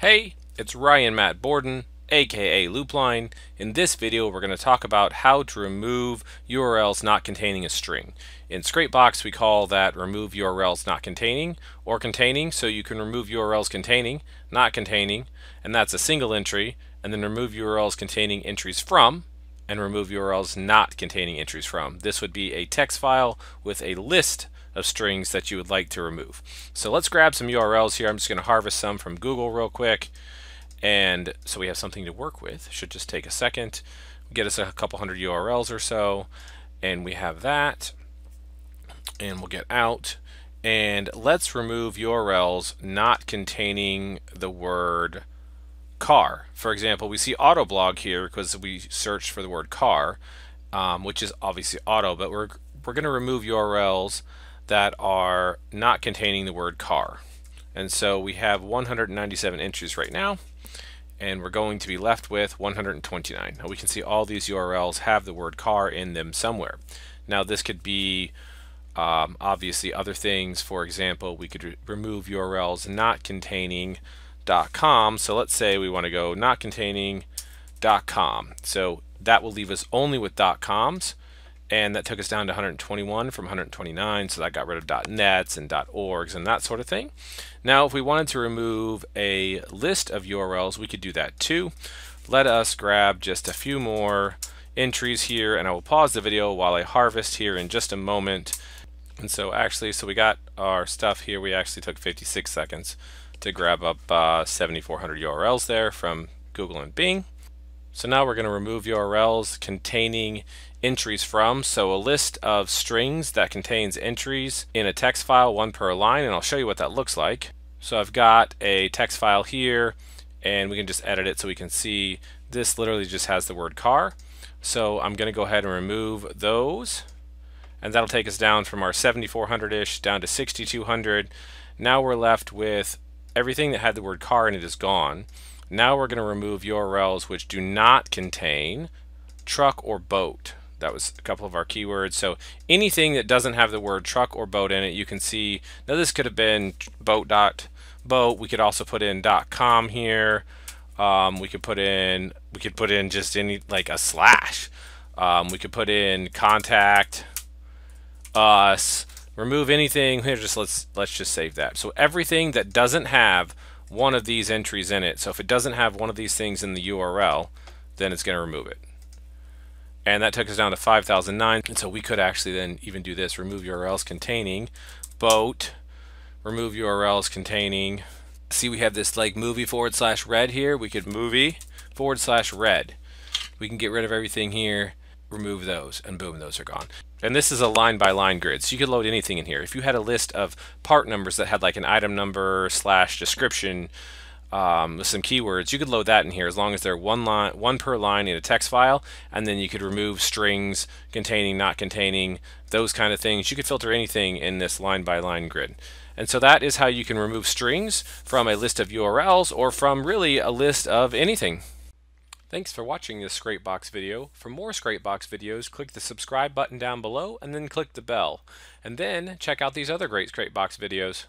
Hey, it's Ryan Matt Borden, aka Loopline. In this video, we're going to talk about how to remove URLs not containing a string. In Scrapebox, we call that remove URLs not containing or containing, so you can remove URLs containing, not containing, and that's a single entry, and then remove URLs containing entries from, and remove URLs not containing entries from. This would be a text file with a list of strings that you would like to remove. So let's grab some URLs here. I'm just going to harvest some from Google real quick. And so we have something to work with. Should just take a second. Get us a couple hundred URLs or so. And we have that. And we'll get out. And let's remove URLs not containing the word car. For example, we see Autoblog here because we searched for the word car, um, which is obviously auto, but we're, we're going to remove URLs that are not containing the word car. And so we have 197 entries right now, and we're going to be left with 129. Now we can see all these URLs have the word car in them somewhere. Now this could be um, obviously other things. For example, we could re remove URLs not containing .com. So let's say we want to go not containing .com. So that will leave us only with .coms and that took us down to 121 from 129 so that got rid of .nets and .orgs and that sort of thing. Now if we wanted to remove a list of URLs we could do that too. Let us grab just a few more entries here and I will pause the video while I harvest here in just a moment. And so actually so we got our stuff here we actually took 56 seconds to grab up uh, 7400 URLs there from Google and Bing. So now we're going to remove URLs containing entries from. So a list of strings that contains entries in a text file, one per line, and I'll show you what that looks like. So I've got a text file here, and we can just edit it so we can see this literally just has the word car. So I'm going to go ahead and remove those, and that'll take us down from our 7400-ish down to 6200. Now we're left with everything that had the word car in it is gone. Now we're going to remove URLs which do not contain truck or boat. That was a couple of our keywords. So anything that doesn't have the word truck or boat in it, you can see. Now this could have been boat dot boat. We could also put in dot com here. Um, we could put in we could put in just any like a slash. Um, we could put in contact us. Remove anything here. Just let's let's just save that. So everything that doesn't have one of these entries in it. So if it doesn't have one of these things in the URL, then it's going to remove it. And that took us down to 5009 and so we could actually then even do this remove URLs containing boat remove URLs containing see we have this like movie forward slash red here. We could movie forward slash red. We can get rid of everything here remove those and boom those are gone and this is a line by line grid so you could load anything in here if you had a list of part numbers that had like an item number slash description um, with some keywords, you could load that in here as long as they're one line, one per line in a text file, and then you could remove strings containing, not containing, those kind of things. You could filter anything in this line by line grid. And so that is how you can remove strings from a list of URLs or from really a list of anything. Thanks for watching this Scrapebox video. For more Scrapebox videos, click the subscribe button down below and then click the bell. And then check out these other great Scrapebox videos.